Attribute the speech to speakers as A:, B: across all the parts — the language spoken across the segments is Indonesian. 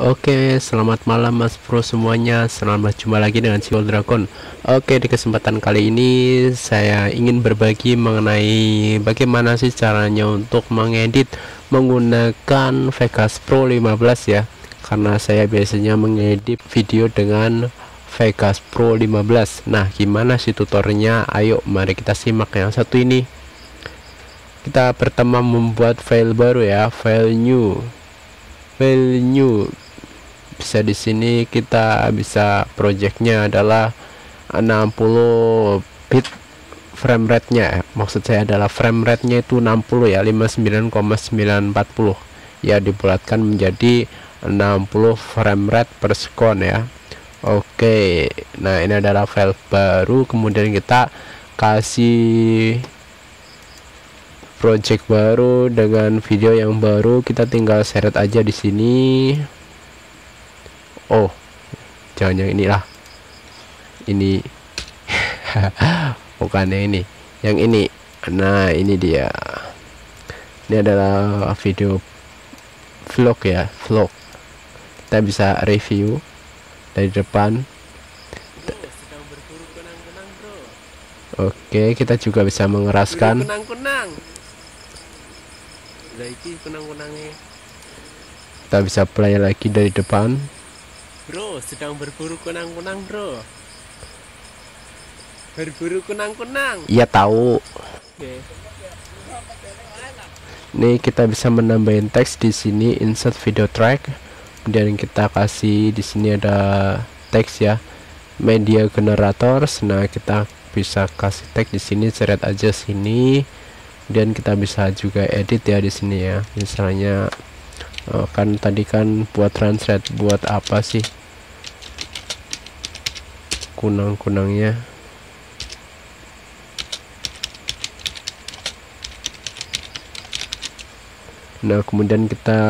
A: Oke, selamat malam Mas Pro semuanya. Selamat jumpa lagi dengan Siwal Dragon. Oke, di kesempatan kali ini saya ingin berbagi mengenai bagaimana sih caranya untuk mengedit menggunakan Vegas Pro 15 ya. Karena saya biasanya mengedit video dengan Vegas Pro 15. Nah, gimana sih tutorialnya? Ayo, mari kita simak yang satu ini. Kita pertama membuat file baru ya, file new file new bisa di sini kita bisa projectnya adalah 60 bit frame rate nya maksud saya adalah frame rate nya itu 60 ya 59,940 ya dibulatkan menjadi 60 frame rate per second ya. Oke nah ini adalah file baru. Kemudian kita kasih project baru dengan video yang baru. Kita tinggal seret aja di sini oh jangan yang inilah. Ini. Bukan yang ini. Yang ini. Nah ini dia. Ini adalah video vlog ya vlog. Kita bisa review dari depan. Oke, kita juga bisa mengeraskan.
B: Kunang-kunangnya.
A: Kita bisa play lagi dari depan.
B: Bro, sedang berburu kunang-kunang, bro. Berburu kunang-kunang.
A: Iya tahu.
B: Oke.
A: Nih kita bisa menambahin teks di sini insert video track. Kemudian kita kasih di sini ada teks ya. Media generator. Nah, kita bisa kasih teks di sini seret aja sini. Dan kita bisa juga edit ya di sini ya. Misalnya oh, kan tadi kan buat translate buat apa sih kunang-kunangnya. Nah kemudian kita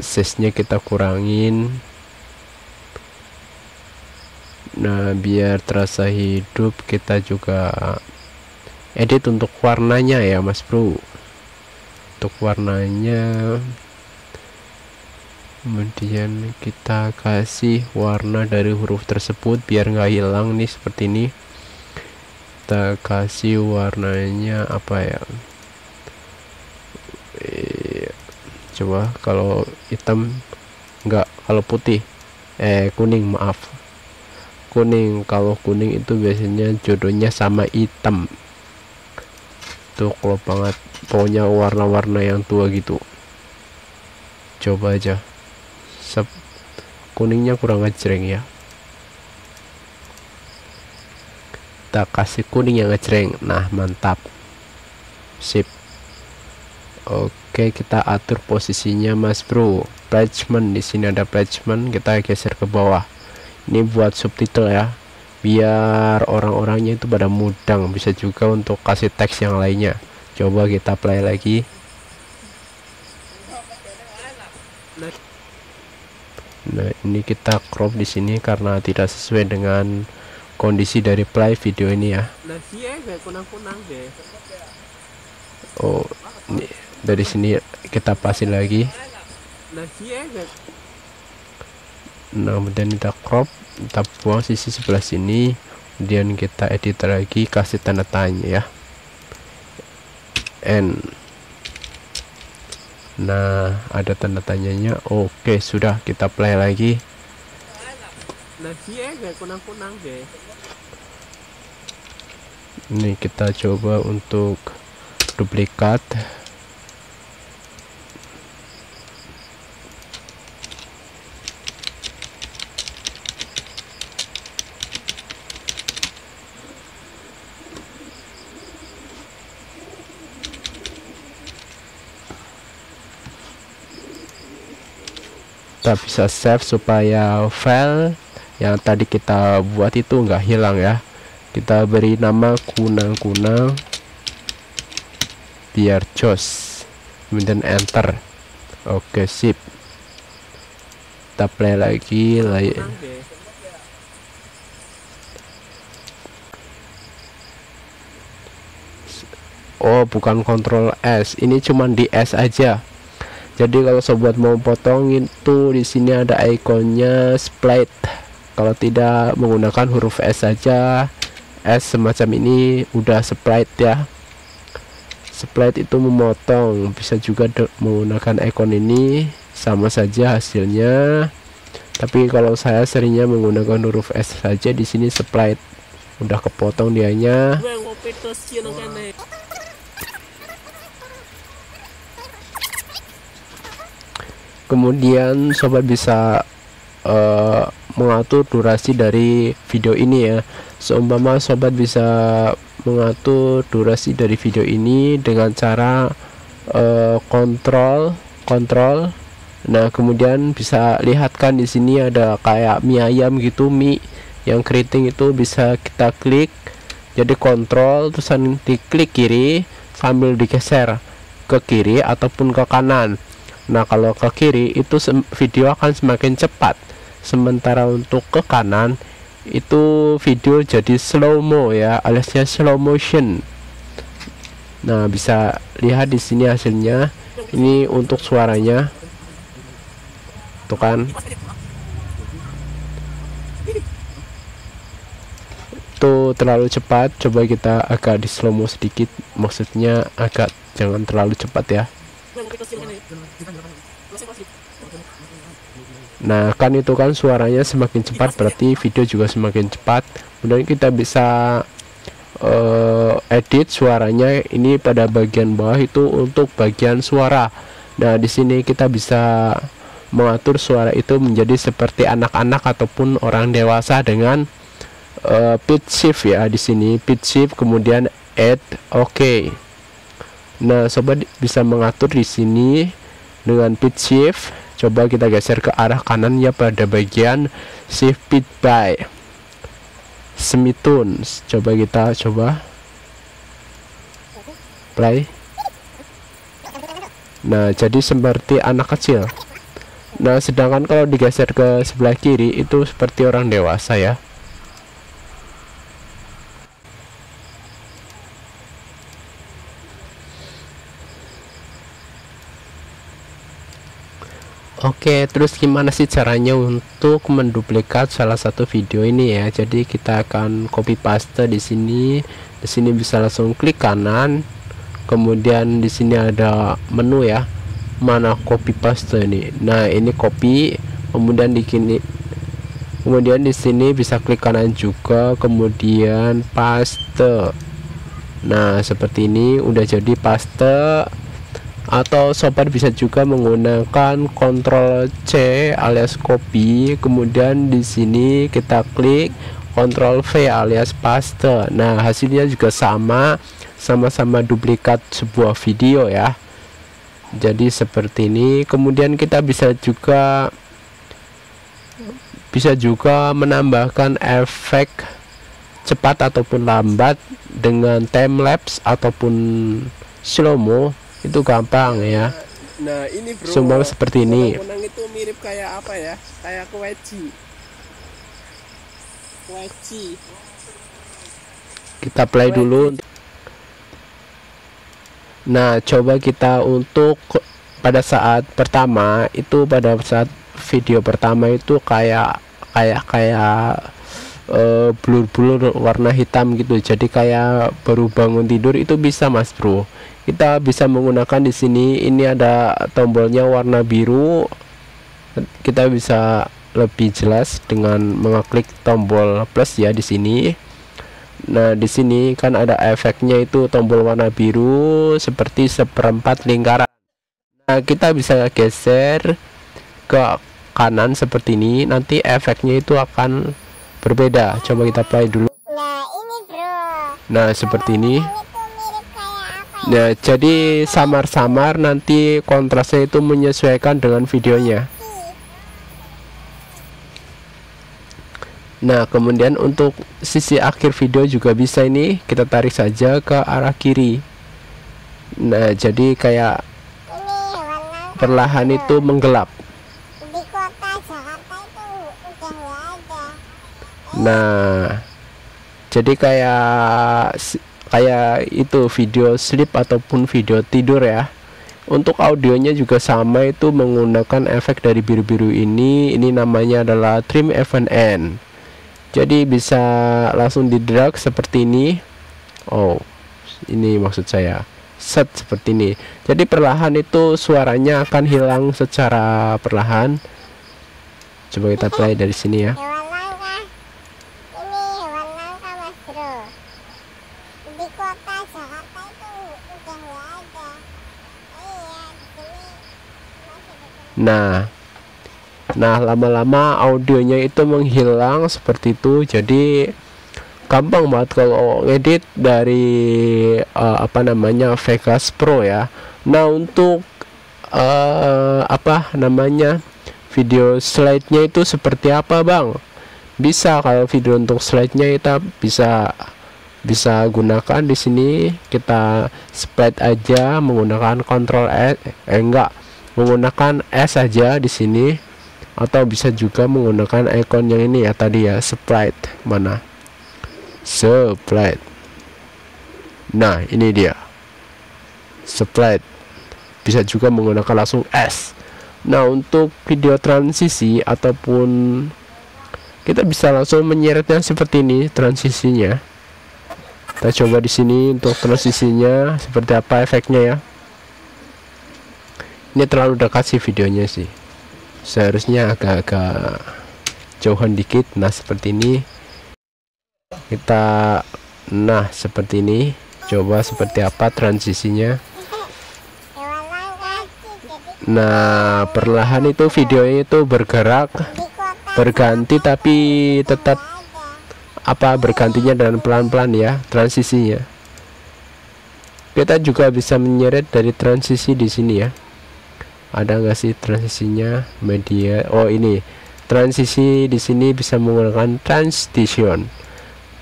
A: size nya kita kurangin. Nah biar terasa hidup kita juga edit untuk warnanya ya mas bro. Untuk warnanya kemudian kita kasih warna dari huruf tersebut biar nggak hilang nih seperti ini. Kita kasih warnanya apa ya? E, coba kalau hitam enggak kalau putih. Eh kuning maaf. Kuning kalau kuning itu biasanya jodohnya sama hitam. Tuh kalau banget. Pokoknya warna-warna yang tua gitu. Coba aja sep. Kuningnya kurang ngejreng ya. Kita kasih kuning yang ngejreng. Nah mantap. Sip. Oke kita atur posisinya mas bro. Placement. Di sini ada placement. Kita geser ke bawah. Ini buat subtitle ya. Biar orang-orangnya itu pada mudang. Bisa juga untuk kasih teks yang lainnya. Coba kita play lagi nah ini kita crop di sini karena tidak sesuai dengan kondisi dari play video ini ya. Oh ini dari sini kita pasin lagi. Nah kemudian kita crop kita buang sisi sebelah sini kemudian kita edit lagi kasih tanda tanya ya. N nah ada tanda tanyanya. Oke sudah kita play lagi. Ini kita coba untuk duplikat kita bisa save supaya file yang tadi kita buat itu enggak hilang ya. Kita beri nama kunang-kunang biar jos kemudian enter. Oke sip. Kita play lagi lain oh bukan kontrol S ini cuman di S aja jadi kalau sobat mau potong itu di sini ada ikonnya split. Kalau tidak menggunakan huruf S saja. S semacam ini udah split ya. Split itu memotong. Bisa juga menggunakan ikon ini. Sama saja hasilnya. Tapi kalau saya seringnya menggunakan huruf S saja di sini split. Udah kepotong dianya kemudian sobat bisa uh, mengatur durasi dari video ini ya. Seumpama sobat bisa mengatur durasi dari video ini dengan cara uh, kontrol kontrol. Nah kemudian bisa lihatkan di sini ada kayak mie ayam gitu mie yang keriting itu bisa kita klik. Jadi kontrol terus nanti klik kiri sambil digeser ke kiri ataupun ke kanan Nah kalau ke kiri itu video akan semakin cepat. Sementara untuk ke kanan itu video jadi slow mo ya aliasnya slow motion. Nah bisa lihat di sini hasilnya. Ini untuk suaranya. Tuh kan? Itu terlalu cepat coba kita agak di slow mo sedikit. Maksudnya agak jangan terlalu cepat ya Nah kan itu kan suaranya semakin cepat berarti video juga semakin cepat. Kemudian kita bisa uh, edit suaranya ini pada bagian bawah itu untuk bagian suara. Nah di sini kita bisa mengatur suara itu menjadi seperti anak-anak ataupun orang dewasa dengan uh, pitch shift ya di sini. Pitch shift kemudian add oke okay. nah sobat bisa mengatur di sini dengan pitch shift coba kita geser ke arah kanan ya pada bagian shift pitch by semitones coba kita coba. Play. Nah jadi seperti anak kecil. Nah sedangkan kalau digeser ke sebelah kiri itu seperti orang dewasa ya Oke, terus gimana sih caranya untuk menduplikat salah satu video ini ya? Jadi kita akan copy paste di sini. Di sini bisa langsung klik kanan. Kemudian di sini ada menu ya. Mana copy paste ini? Nah, ini copy. Kemudian di sini Kemudian di sini bisa klik kanan juga, kemudian paste. Nah, seperti ini udah jadi paste atau sobat bisa juga menggunakan Ctrl C alias copy. Kemudian di sini kita klik Ctrl V alias paste. Nah hasilnya juga sama. Sama-sama duplikat sebuah video ya. Jadi seperti ini. Kemudian kita bisa juga bisa juga menambahkan efek cepat ataupun lambat dengan time lapse ataupun slow mo itu gampang ya.
B: Nah ini bro.
A: Sumbang seperti ini.
B: Kunang itu mirip kayak apa ya? Kayak kueci. Kueci.
A: Kita play dulu. Nah coba kita untuk pada saat pertama itu pada saat video pertama itu kayak kayak kayak uh, blur-blur warna hitam gitu. Jadi kayak baru bangun tidur itu bisa mas bro kita bisa menggunakan di sini ini ada tombolnya warna biru. Kita bisa lebih jelas dengan mengeklik tombol plus ya di sini. Nah di sini kan ada efeknya itu tombol warna biru seperti seperempat lingkaran. Nah kita bisa geser ke kanan seperti ini nanti efeknya itu akan berbeda. Coba kita play dulu. Nah ini bro. Nah seperti ini Nah, jadi samar-samar nanti kontrasnya itu menyesuaikan dengan videonya. Nah, kemudian untuk sisi akhir video juga bisa ini kita tarik saja ke arah kiri. Nah, jadi kayak perlahan itu menggelap. Nah, jadi kayak kayak itu video sleep ataupun video tidur ya. Untuk audionya juga sama itu menggunakan efek dari biru-biru ini. Ini namanya adalah trim FNN jadi bisa langsung di drag seperti ini. Oh ini maksud saya set seperti ini. Jadi perlahan itu suaranya akan hilang secara perlahan. Coba kita play dari sini ya Nah, nah lama-lama audionya itu menghilang seperti itu. Jadi gampang banget kalau ngedit dari uh, apa namanya Vegas Pro ya. Nah untuk uh, apa namanya video slide-nya itu seperti apa bang? Bisa kalau video untuk slide-nya kita bisa bisa gunakan di sini kita spread aja menggunakan Ctrl S eh enggak menggunakan S saja di sini atau bisa juga menggunakan icon yang ini ya tadi ya sprite. Mana? Sprite. Nah ini dia. Sprite. Bisa juga menggunakan langsung S nah untuk video transisi ataupun kita bisa langsung menyeretnya seperti ini transisinya. Kita coba di sini untuk transisinya seperti apa efeknya ya ini terlalu dekat sih videonya sih. Seharusnya agak-agak jauhan dikit. Nah seperti ini. Kita nah seperti ini. Coba seperti apa transisinya? Nah perlahan itu videonya itu bergerak berganti tapi tetap apa bergantinya dengan pelan-pelan ya transisinya. Kita juga bisa menyeret dari transisi di sini ya ada nggak sih transisinya? Media. Oh ini. Transisi di sini bisa menggunakan transition.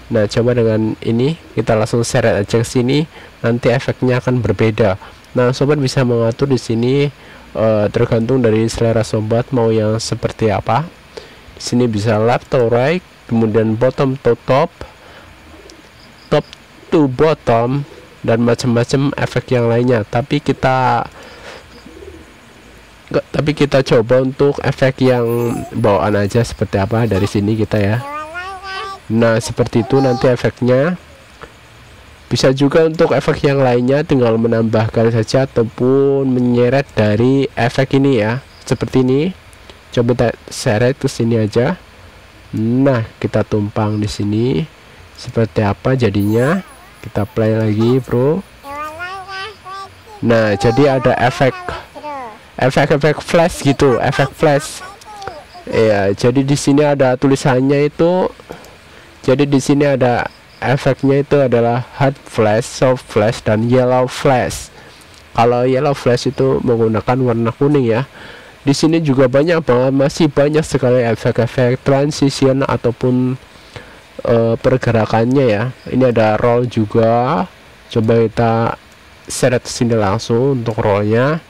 A: Nah coba dengan ini kita langsung seret aja ke sini. Nanti efeknya akan berbeda. Nah sobat bisa mengatur di sini uh, tergantung dari selera sobat mau yang seperti apa. Di sini bisa left to right kemudian bottom to top top to bottom dan macam-macam efek yang lainnya. Tapi kita tapi kita coba untuk efek yang bawaan aja seperti apa dari sini kita ya. Nah seperti itu nanti efeknya. Bisa juga untuk efek yang lainnya tinggal menambahkan saja ataupun menyeret dari efek ini ya. Seperti ini. Coba kita seret ke sini aja. Nah kita tumpang di sini. Seperti apa jadinya? Kita play lagi bro. Nah jadi ada efek efek-efek flash gitu efek flash. Ya jadi di sini ada tulisannya itu jadi di sini ada efeknya itu adalah hard flash soft flash dan yellow flash. Kalau yellow flash itu menggunakan warna kuning ya. Di sini juga banyak banget masih banyak sekali efek-efek transition ataupun uh, pergerakannya ya. Ini ada roll juga. Coba kita seret sini langsung untuk rollnya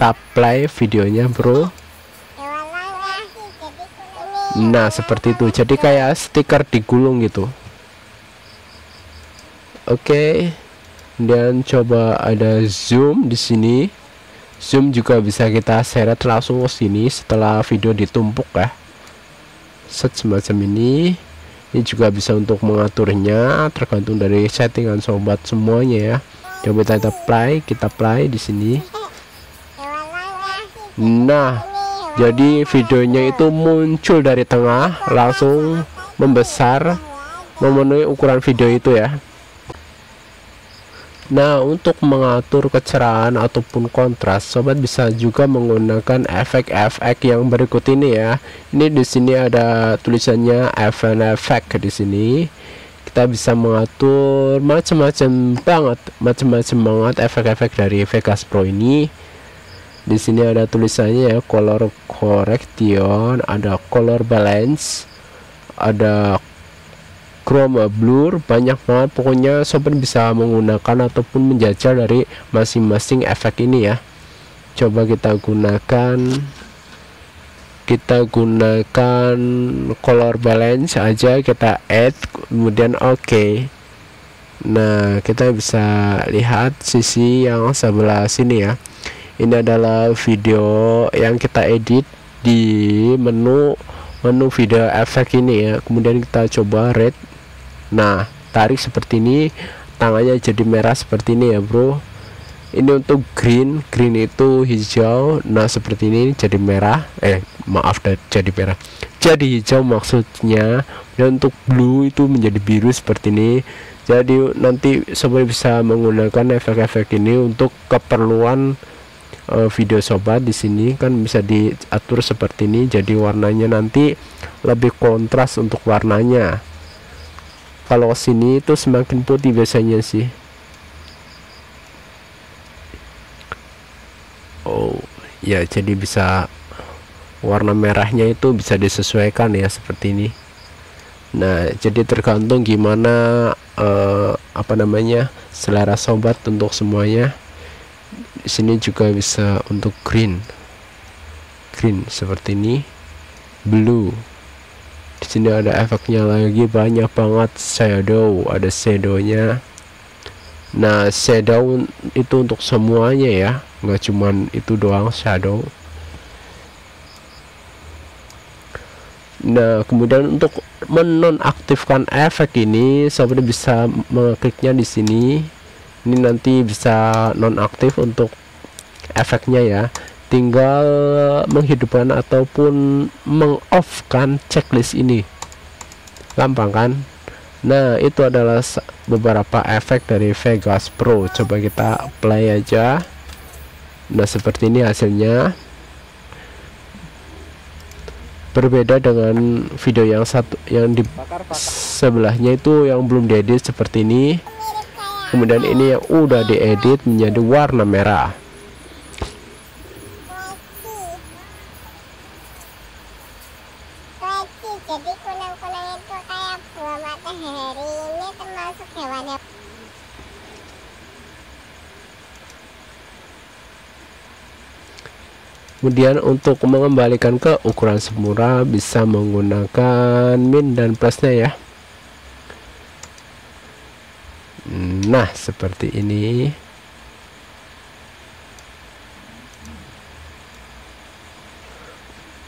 A: kita play videonya bro. Nah seperti itu. Jadi kayak stiker digulung gitu. Oke. Okay. dan coba ada zoom di sini. Zoom juga bisa kita seret langsung ke sini setelah video ditumpuk ya. Set semacam ini. Ini juga bisa untuk mengaturnya tergantung dari settingan sobat semuanya ya. Coba kita play kita play di sini Nah, jadi videonya itu muncul dari tengah langsung membesar memenuhi ukuran video itu ya. Nah, untuk mengatur kecerahan ataupun kontras, sobat bisa juga menggunakan efek-efek yang berikut ini ya. Ini di sini ada tulisannya FN effect di sini. Kita bisa mengatur macam-macam banget, macam-macam banget efek-efek dari Vegas Pro ini di sini ada tulisannya ya color correction ada color balance ada chroma blur banyak banget. Pokoknya sobat bisa menggunakan ataupun menjajal dari masing-masing efek ini ya. Coba kita gunakan kita gunakan color balance aja kita add kemudian oke. Okay. nah kita bisa lihat sisi yang sebelah sini ya ini adalah video yang kita edit di menu menu video efek ini ya. Kemudian kita coba red. Nah tarik seperti ini. Tangannya jadi merah seperti ini ya bro. Ini untuk green. Green itu hijau. Nah seperti ini jadi merah. Eh maaf jadi merah. Jadi hijau maksudnya. Dan untuk blue itu menjadi biru seperti ini. Jadi nanti sobat bisa menggunakan efek-efek ini untuk keperluan uh, video sobat di sini kan bisa diatur seperti ini. Jadi warnanya nanti lebih kontras untuk warnanya. Kalau sini itu semakin putih biasanya sih. Oh ya jadi bisa warna merahnya itu bisa disesuaikan ya seperti ini. Nah jadi tergantung gimana uh, apa namanya selera sobat untuk semuanya di sini juga bisa untuk green. Green seperti ini. Blue. Di sini ada efeknya lagi banyak banget shadow ada shadownya. Nah shadow itu untuk semuanya ya nggak cuman itu doang shadow. Nah, kemudian untuk menonaktifkan efek ini, sahabat bisa mengkliknya di sini. Ini nanti bisa nonaktif untuk efeknya ya. Tinggal menghidupkan ataupun mengoffkan checklist ini. Gampang kan? Nah, itu adalah beberapa efek dari Vegas Pro. Coba kita play aja. Nah, seperti ini hasilnya berbeda dengan video yang satu yang di sebelahnya itu yang belum diedit seperti ini kemudian ini yang udah diedit menjadi warna merah. Jadi kunang-kunang itu kayak buah matahari. Ini termasuk hewan yang kemudian untuk mengembalikan ke ukuran semula bisa menggunakan min dan plusnya ya nah seperti ini.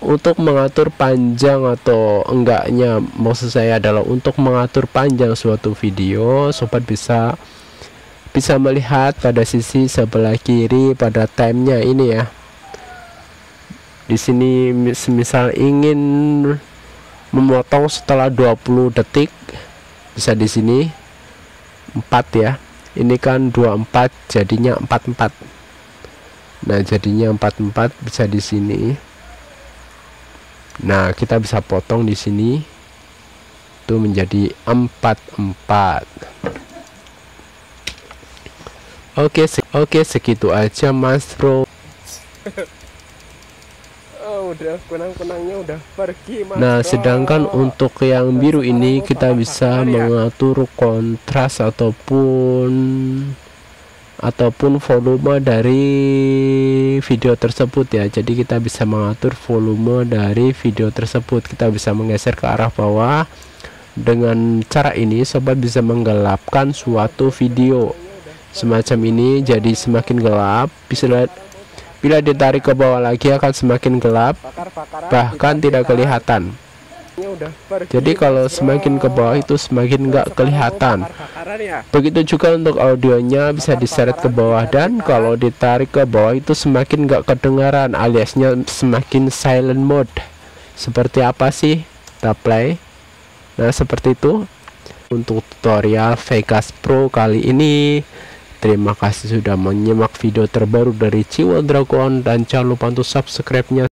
A: Untuk mengatur panjang atau enggaknya maksud saya adalah untuk mengatur panjang suatu video sobat bisa bisa melihat pada sisi sebelah kiri pada timenya ini ya. Di sini misal ingin memotong setelah 20 detik bisa di sini 4 ya. Ini kan 24 jadinya 44 nah jadinya 44 bisa di sini. Nah kita bisa potong di sini. Itu menjadi 44 oke se oke segitu aja mas bro
B: udah kunang-kunangnya udah pergi mas.
A: Nah sedangkan untuk yang biru ini kita bisa mengatur kontras ataupun ataupun volume dari video tersebut ya. Jadi kita bisa mengatur volume dari video tersebut. Kita bisa menggeser ke arah bawah dengan cara ini sobat bisa menggelapkan suatu video. Semacam ini jadi semakin gelap bisa lihat Bila ditarik ke bawah lagi akan semakin gelap, bahkan tidak kelihatan. Jadi kalau semakin ke bawah itu semakin nggak kelihatan. Begitu juga untuk audionya bisa diseret ke bawah dan kalau ditarik ke bawah itu semakin nggak kedengaran aliasnya semakin silent mode. Seperti apa sih? Kita play. Nah seperti itu untuk tutorial Vegas Pro kali ini. Terima kasih sudah menyimak video terbaru dari Ciwa Dragon dan jangan lupa untuk subscribe-nya